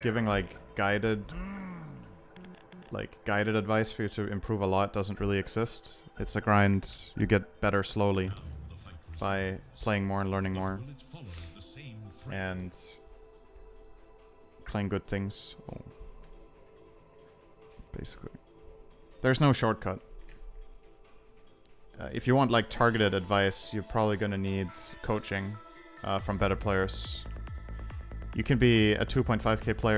giving like guided like guided advice for you to improve a lot doesn't really exist. It's a grind. You get better slowly by playing more and learning more and playing good things. Oh. Basically. There's no shortcut. Uh, if you want like targeted advice, you're probably to need coaching uh, from better players. You can be a 2.5k player